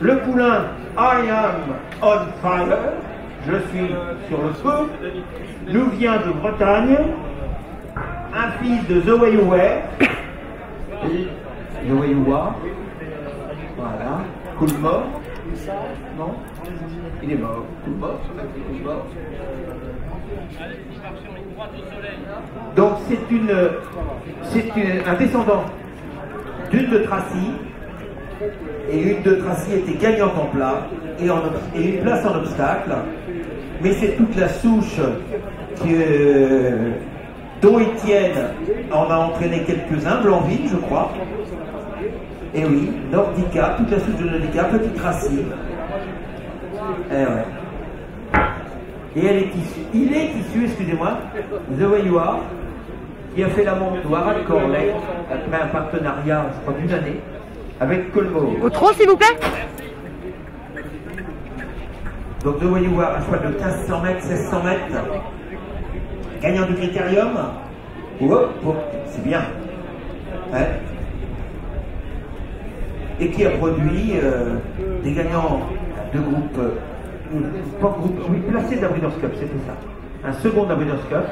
Le poulain I am on fire, je suis sur le feu, nous vient de Bretagne, un fils de The Way Were, The Way Are, voilà, cool mort, non. Il est mort, cool mort, cool mort. Donc c'est une, c'est un descendant d'une de Tracy, et une de Tracy était gagnante en plat et, une place en obstacle. Mais c'est toute la souche qui, euh, dont Étienne en a entraîné quelques-uns, Blanville je crois. Et oui, Nordica, toute la souche de Nordica, petite Tracy. Eh. Et elle est issue, il est issu, excusez-moi, The Way qui a fait la montoire à Corley, après un partenariat, je crois, d'une année, avec Colmo. Au trop, s'il vous plaît Donc Way You Are, un choix de 1500 mètres, 1600 mètres, gagnant du critérium. Hop, c'est bien. Et qui a produit euh, des gagnants de groupe, euh, pas groupe, oui, placés d'Abriders Cup, c'était ça. Un second d'Abriders Cup,